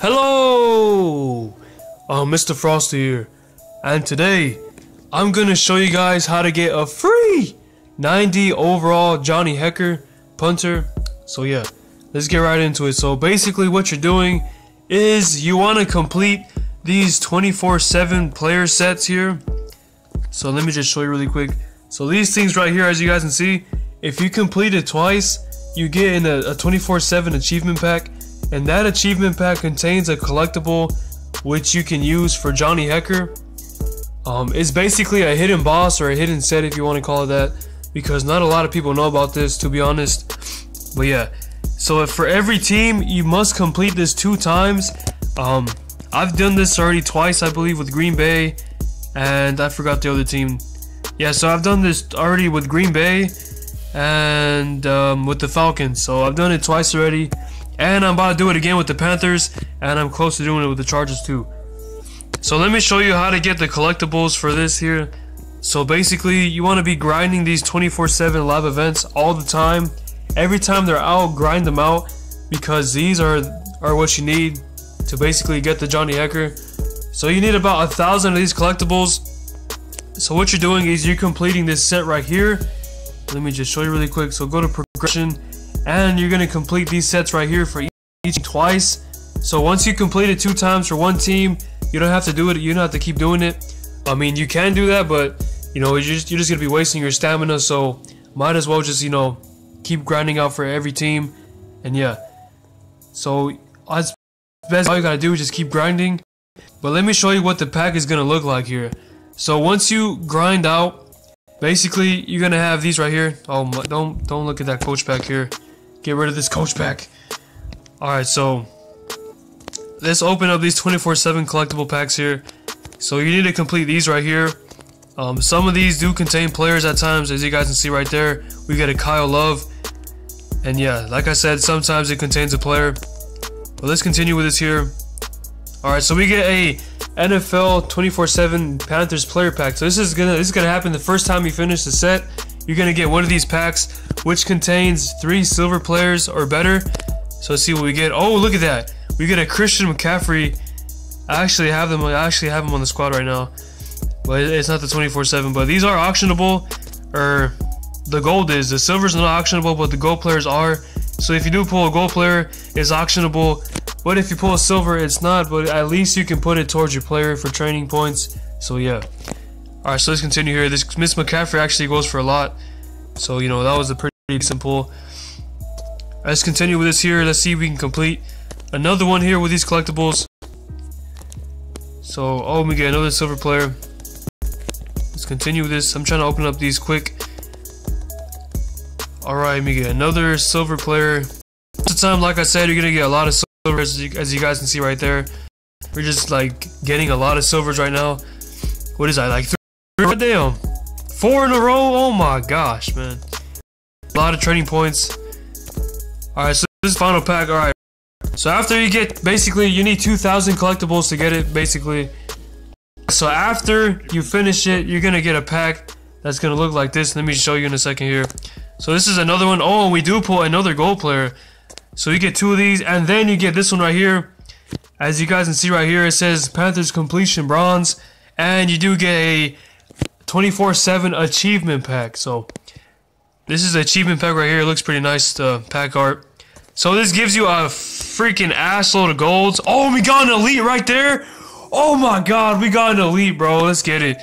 Hello! Uh, Mr. Frost here, and today I'm gonna show you guys how to get a free 90 overall Johnny Hekker punter. So yeah, let's get right into it. So basically what you're doing is you want to complete these 24-7 player sets here. So let me just show you really quick. So these things right here, as you guys can see, if you complete it twice, you get in a 24-7 achievement pack. And that achievement pack contains a collectible which you can use for Johnny Hekker. Um, it's basically a hidden boss or a hidden set if you want to call it that. Because not a lot of people know about this to be honest. But yeah. So for every team, you must complete this two times. Um, I've done this already twice, I believe, with Green Bay. And I forgot the other team. Yeah, so I've done this already with Green Bay and um, with the Falcons. So I've done it twice already. And I'm about to do it again with the Panthers. And I'm close to doing it with the Chargers too. So let me show you how to get the collectibles for this here. So basically, you want to be grinding these 24-7 live events all the time. Every time they're out, grind them out. Because these are, are what you need to basically get the Johnny Hekker. So you need about a thousand of these collectibles. So what you're doing is you're completing this set right here. Let me just show you really quick. So go to progression and you're going to complete these sets right here for each twice. So once you complete it two times for one team, you don't have to do it. You don't have to keep doing it. I mean, you can do that, but you know, you're just, you're just going to be wasting your stamina. So might as well just, you know, keep grinding out for every team. And yeah. So as best all you got to do is just keep grinding. But let me show you what the pack is going to look like here. So once you grind out, basically you're going to have these right here. Oh, my, don't don't look at that coach pack here. Get rid of this coach pack. Alright, so let's open up these 24-7 collectible packs here. So you need to complete these right here. Um, some of these do contain players at times, as you guys can see right there. We get a Kyle Love. And yeah, like I said, sometimes it contains a player. But let's continue with this here. Alright, so we get a NFL 24/7 Panthers player pack. So this is gonna this is gonna happen the first time you finish the set. You're gonna get one of these packs, which contains three silver players or better. So let's see what we get. Oh, look at that! We get a Christian McCaffrey. I actually have them. I actually have them on the squad right now, but it's not the 24/7. But these are auctionable, or the gold is. The silver's not auctionable, but the gold players are. So if you do pull a gold player, it's auctionable. But if you pull a silver, it's not. But at least you can put it towards your player for training points. So yeah. Alright, so let's continue here. This Miss McCaffrey actually goes for a lot. So, you know, that was a pretty simple. Let's continue with this here. Let's see if we can complete another one here with these collectibles. So, oh, we get another silver player. Let's continue with this. I'm trying to open up these quick. Alright, we get another silver player. Most of the time, like I said, you're going to get a lot of silvers, as you guys can see right there. We're just like getting a lot of silvers right now. What is that, like three? Damn. Four in a row? Oh my gosh, man. A lot of training points. Alright, so this is final pack. Alright. So after you get, basically, you need 2,000 collectibles to get it, basically. So after you finish it, you're gonna get a pack that's gonna look like this. Let me show you in a second here. So this is another one. Oh, we do pull another gold player. So you get two of these, and then you get this one right here. As you guys can see right here, it says Panthers completion bronze, and you do get a 24/7 achievement pack. So this is achievement pack right here. It looks pretty nice, the pack art. So this gives you a freaking assload of golds. Oh, we got an elite right there. Oh my god, we got an elite, bro. Let's get it.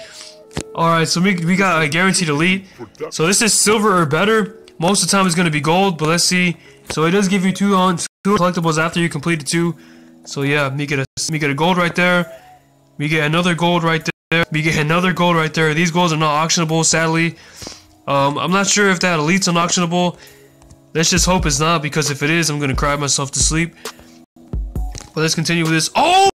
Alright, so we, we got a guaranteed elite. So this is silver or better. Most of the time it's going to be gold, but let's see. So it does give you two on two collectibles after you complete the two. So yeah, we get a we get a gold right there. We get another gold right there. We get another gold right there. These golds are not auctionable, sadly. Um, I'm not sure if that elite's unauctionable. Let's just hope it's not, because if it is, I'm gonna cry myself to sleep. But let's continue with this. Oh,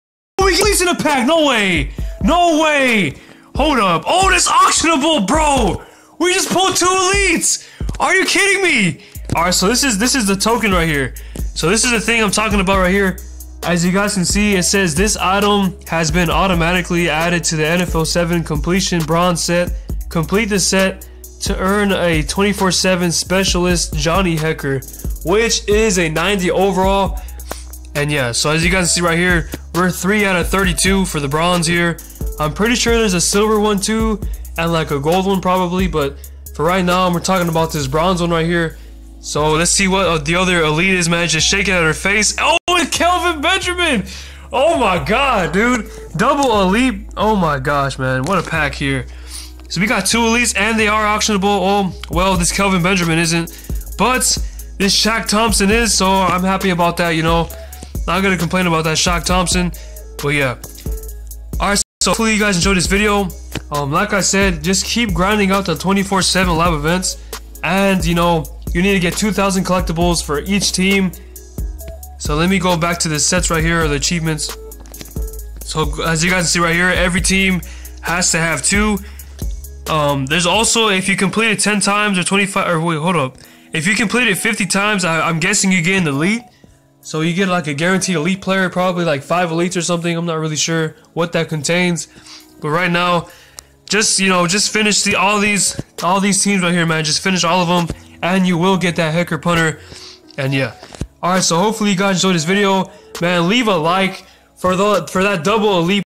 we get elites in a pack. No way. No way. Hold up. Oh, that's auctionable, bro. We just pulled two elites. Are you kidding me? All right, so this is this is the token right here. So this is the thing I'm talking about right here. As you guys can see, it says this item has been automatically added to the NFL 7 completion bronze set. Complete the set to earn a 24-7 specialist Johnny Hekker, which is a 90 overall. And yeah, so as you guys can see right here, we're 3 out of 32 for the bronze here. I'm pretty sure there's a silver one too, and like a gold one probably, but for right now, we're talking about this bronze one right here. So let's see what the other elite is, man. Just shake it at her face. Oh, Kelvin Benjamin! Oh my god, dude. Double elite. Oh my gosh, man. What a pack here. So we got two elites and they are auctionable. Oh, well, this Kelvin Benjamin isn't. But this Shaq Thompson is, so I'm happy about that, you know. Not gonna complain about that Shaq Thompson. But yeah. Alright, so hopefully you guys enjoyed this video. Um, like I said, just keep grinding out the 24-7 live events. And, you know, you need to get 2,000 collectibles for each team. So let me go back to the sets right here, or the achievements. So as you guys see right here, every team has to have two. Um, there's also, if you complete it 10 times or 25, or wait, hold up. If you complete it 50 times, I, I'm guessing you get an elite. So you get like a guaranteed elite player, probably like five elites or something. I'm not really sure what that contains. But right now, just you know, just finish the all these all these teams right here, man. Just finish all of them, and you will get that Hekker punter. And yeah, all right. So hopefully you guys enjoyed this video, man. Leave a like for the for that double elite